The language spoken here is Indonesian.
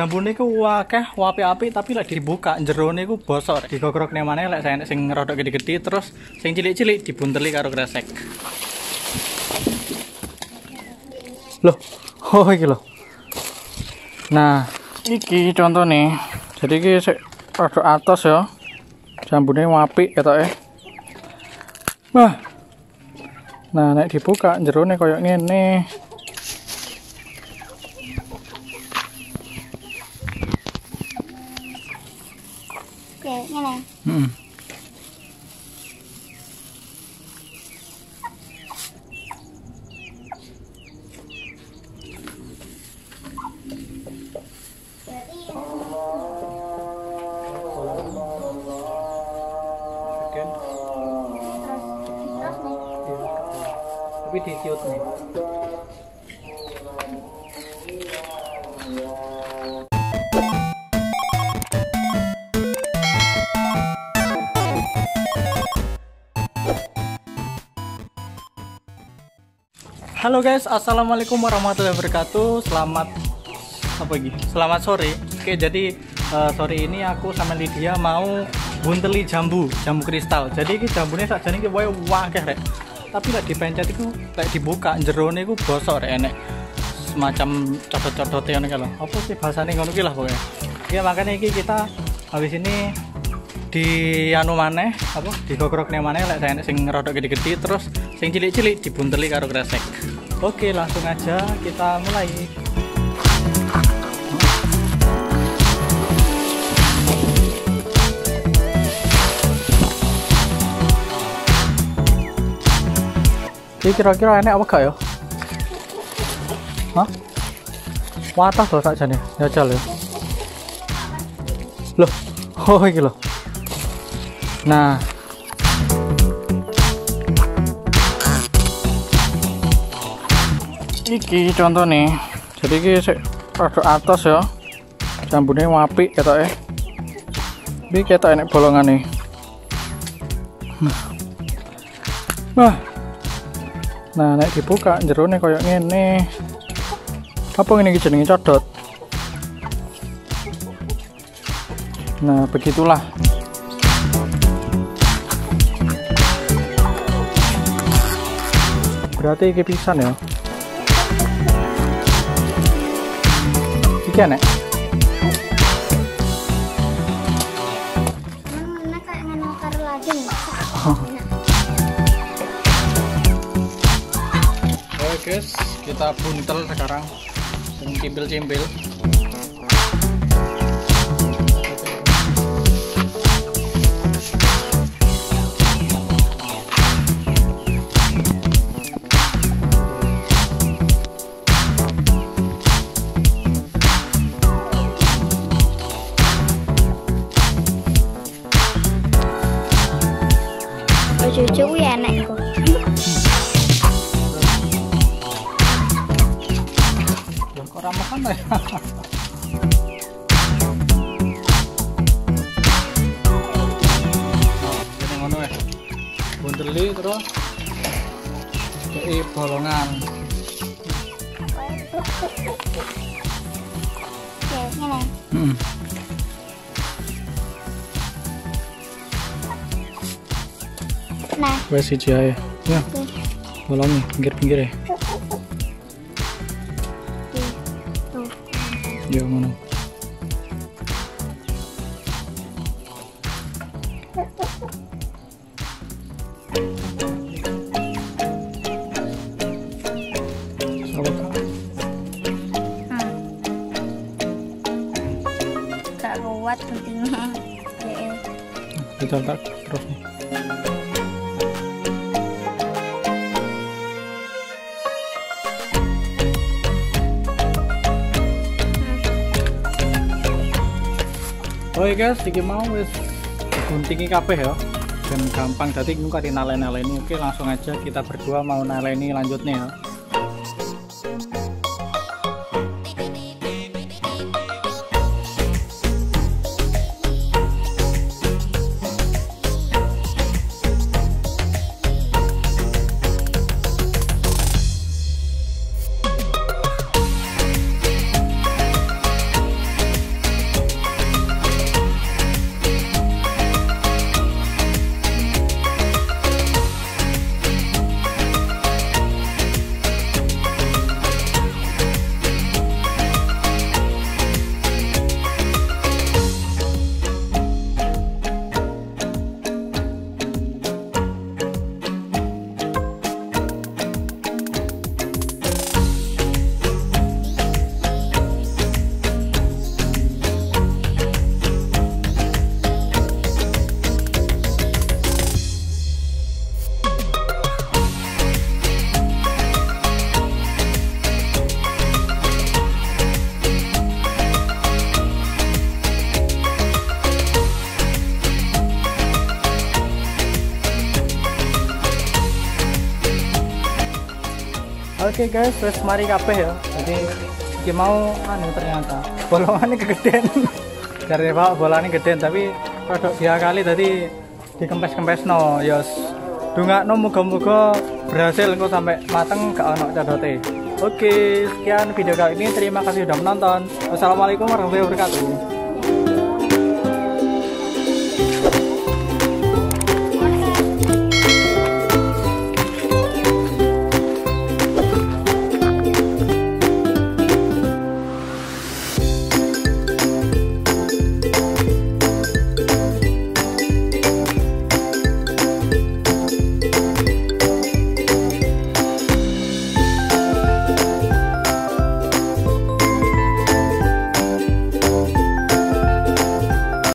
jambune ku akeh wapi-api tapi lek dibuka jerone ku bosok digogrok maneh lek saya sing rada gede-gede terus sing cilik-cilik dibunteli karo kresek. Loh oh iki loh. Nah iki contoh nih jadi iki rada atas ya. Jambune wapi ketoke. Wah. Nah nek dibuka jerone koyo ngene kayak gini Hmm. terus nih Tapi disiut Halo guys, assalamualaikum warahmatullahi wabarakatuh. Selamat apa lagi? Selamat sore. Oke, jadi eh, sore ini aku sama Lydia mau bunteli jambu, jambu kristal. Jadi ini jambunya saja nih wae wakeh rek. Tapi lek dipencet itu lek dibuka jerone iku bosok rek enek semacam codot-codot iki lho. Apa sih bahasane ngono ki lah pokoknya. Ya makanya iki kita habis ini di anu maneh apa digogrok ning maneh lek enek sing rada gede-gede terus sing cilik-cilik dibunteli karo kresek. Oke, langsung aja kita mulai. Ini kira-kira enak apa gak ya? Hah? Watah loh saja nih, jajal ya. Loh, oh iki loh. Nah, iki contoh nih. Jadi iki rada atas ya. Jambune wapi ketoke. Iki ketok enek bolongane. Nah. Wah. Nah, nek dibuka jerone koyo ngene. Apa ngene iki jenenge codot? Nah, begitulah. Berarti iki pisan ya. Iki lagi nih Oke guys, kita buntel sekarang. Cimpil-cimpil. Makan ya? Ini ngono ya. Bunteli terus kayak bolongan. Hmm. nah Wes siji ae. Ya, bolongi pinggir-pinggir ya. Ya ngono. Kuat pentingnya ya Kita tak terus nih. Oke guys, iki mau wis guntingi kabeh ya. Dan gampang jadi nunggu di nalen-naleni. Oke, langsung aja kita berdua mau naleni lanjutnya ya. Oke guys wes mari kabeh ya. Jadi iki mau anu ternyata. Bolongannya kegedean. Dari bawa bolanya gedean tapi produk dia kali tadi dikempes-kempes no yos dunga no moga-moga berhasil kok sampai mateng gak ono cadote. Oke sekian video kali ini. Terima kasih sudah menonton. Wassalamualaikum warahmatullahi wabarakatuh